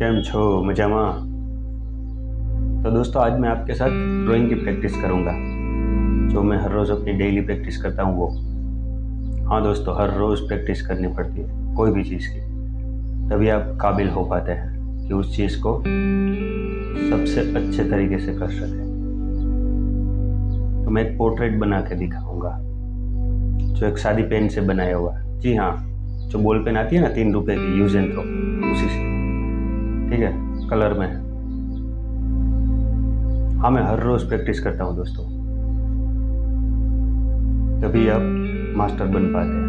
કેમ છો મજામાં तो दोस्तों आज मैं आपके साथ ड्राइंग की प्रैक्टिस करूंगा जो मैं हर रोज़ अपनी डेली प्रैक्टिस करता हूँ वो हाँ दोस्तों हर रोज़ प्रैक्टिस करनी पड़ती है कोई भी चीज़ की तभी आप काबिल हो पाते हैं कि उस चीज़ को सबसे अच्छे तरीके से कर सकें तो मैं एक पोर्ट्रेट बना के दिखाऊंगा जो एक सादी पेन से बनाया हुआ है जी हाँ जो बॉल पेन आती है ना तीन रुपए की यूज एंड थ्रो उसी से ठीक है? कलर में। हाँ मैं हर रोज प्रैक्टिस करता हूँ दोस्तों। तभी आप मास्टर बन पाते हैं।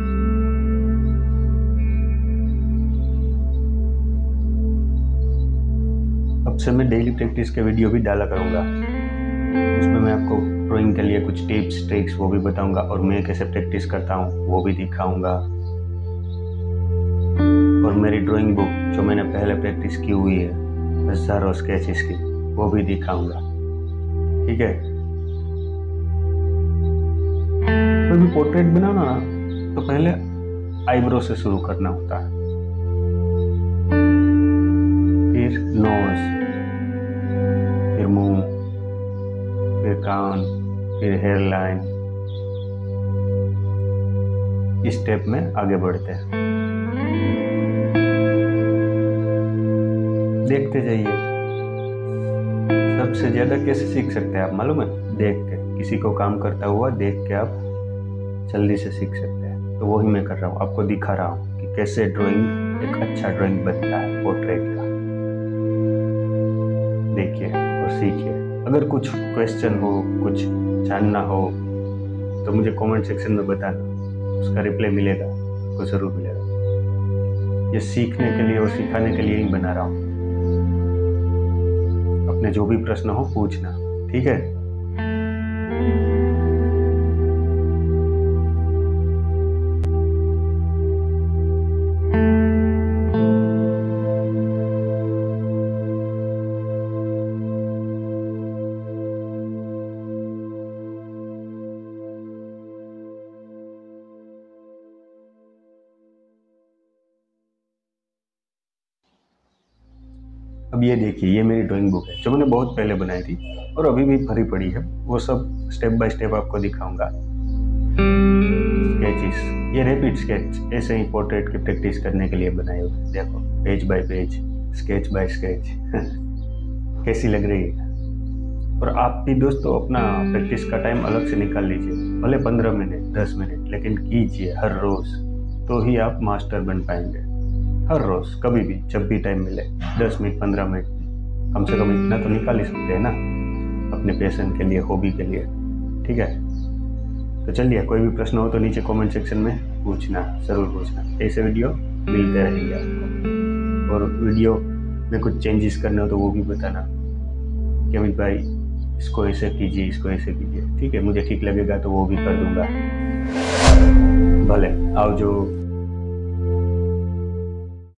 अब से मैं डेली प्रैक्टिस के वीडियो भी डाला करूँगा। उसमें मैं आपको ड्राइंग के लिए कुछ टिप्स ट्रिक्स वो भी बताऊँगा और मैं कैसे प्रैक्टिस करता हूँ वो भी दिखाऊँगा। और मेरी ड्राइंग बुक जो मैंने पहले प्रैक्टिस की हुई है हज़ारों स्केचेस की, वो भी दिखाऊँगा। ठीक है? कोई भी पोर्ट्रेट बनाना ना तो पहले आईब्रो से शुरू करना होता है। फिर नोज़ फिर मुँह, फिर कान, फिर हेयर लाइन इस स्टेप में आगे बढ़ते हैं। देखते जाइए। सबसे ज़्यादा कैसे सीख सकते हैं आप, मालूम है? देख के। किसी को काम करता हुआ देख के आप जल्दी से सीख सकते हैं। तो वही मैं कर रहा हूँ। आपको दिखा रहा हूँ कि कैसे ड्राइंग एक अच्छा ड्राइंग बनता है पोर्ट्रेट का। देखिए और सीखिए। अगर कुछ क्वेश्चन हो, कुछ जानना हो तो मुझे कमेंट सेक्शन में बताना। उसका रिप्लाई मिलेगा आपको ज़रूर मिलेगा। ये सीखने के लिए और सिखाने के लिए ही बना रहा हूँ। अपने जो भी प्रश्न हो पूछना ठीक है? अब ये देखिए, ये मेरी ड्राइंग बुक है, जो मैंने बहुत पहले बनाई थी और अभी भी भरी पड़ी है, वो सब स्टेप बाय स्टेप आपको दिखाऊँगा। स्केचेस ये रैपिड स्केच ऐसे ही पोर्ट्रेट की प्रैक्टिस करने के लिए बनाए हुए देखो page by page sketch by sketch कैसी लग रही है? और आप भी दोस्तों अपना प्रैक्टिस का टाइम अलग से निकाल लीजिए, भले पंद्रह मिनट, दस मिनट, लेकिन कीजिए हर रोज तो ही आप मास्टर बन पाएँगे। हर रोज कभी भी, जब भी टाइम मिले, दस मिनट, पंद्रह मिनट, कम से कम इतना तो निकाल ही सकते हैं ना, अपने पैशन के लिए हॉबी के लिए, ठीक है? तो चलिए, कोई भी प्रश्न हो तो नीचे कमेंट सेक्शन में पूछना, ज़रूर पूछना। ऐसे वीडियो मिलते रहेंगे आपको। और वीडियो में कुछ चेंजेस करने हो तो वो भी बताना कि अमित भाई, इसको ऐसे कीजिए, इसको ऐसे कीजिए, ठीक है? मुझे ठीक लगेगा तो वो भी कर दूँगा। भले, आओ जो